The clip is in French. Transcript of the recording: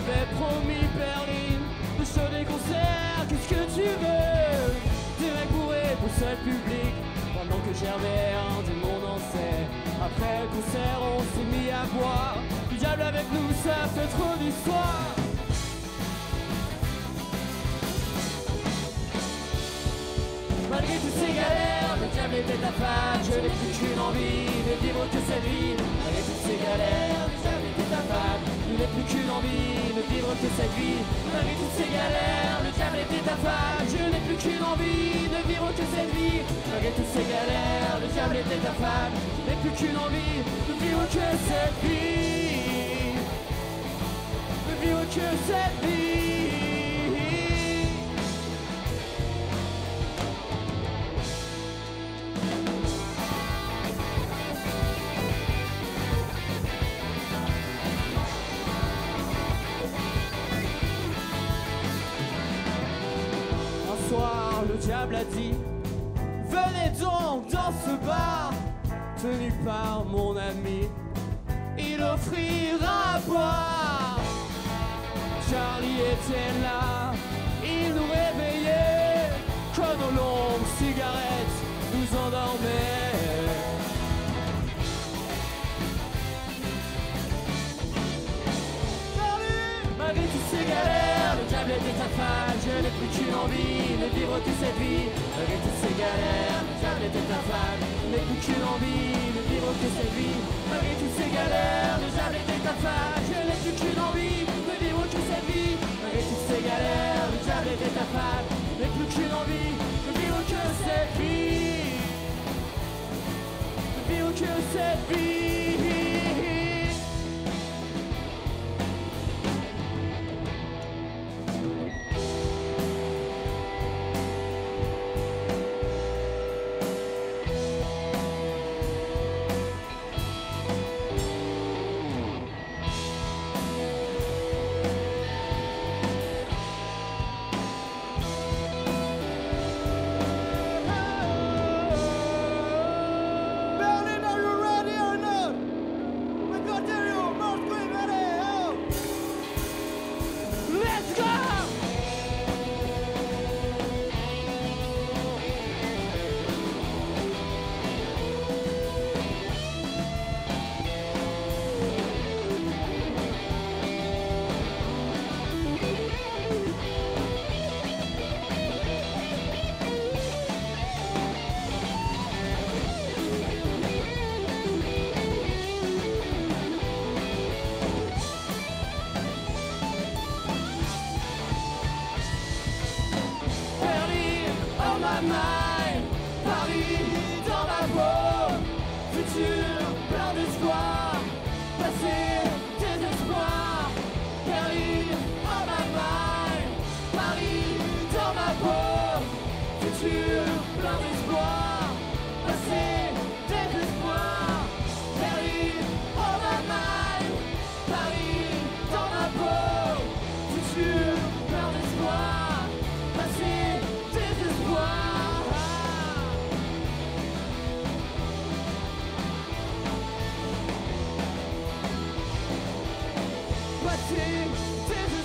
avait promis Berlin, de shows des concerts, qu'est-ce que tu veux? Mecs bourrés pour seul public, pendant que germait un démon dansait. Après le concert, on s'est mis à boire, du diable avec nous, ça fait trop d'histoire. Malgré toutes ces galères, le diable était ta femme, je n'ai plus qu'une envie de vivre que cette vie. Malgré toutes ces galères, le diable n'ai plus qu'une envie de vivre que cette vie. Malgré toutes ces galères, le diable était ta femme, je n'ai plus qu'une envie de vivre que cette vie. Malgré toutes ces galères, le diable était ta femme, je n'ai plus qu'une envie de vivre que cette vie. De vivre que cette vie. Le diable a dit Venez donc dans ce bar, tenu par mon ami. Il offrira à boire. Charlie était là, il nous réveillait, que nos longues cigarettes nous endormaient. Femme, je n'ai plus qu'une envie de vivre toute cette vie. Malgré toutes ces galères, diable était ta femme, je n'ai plus qu'une envie de vivre que cette vie. Malgré toutes ces galères, diable était ta femme, je n'ai plus qu'une envie de vivre que cette vie. Malgré toutes ces galères, diable était ta femme, je n'ai plus qu'une envie de vivre que cette vie. De vivre que cette vie. Paris dans ma peau, futur plein d'espoir, passé désespoir. Berlin my mind, Paris dans ma peau, futur Take, take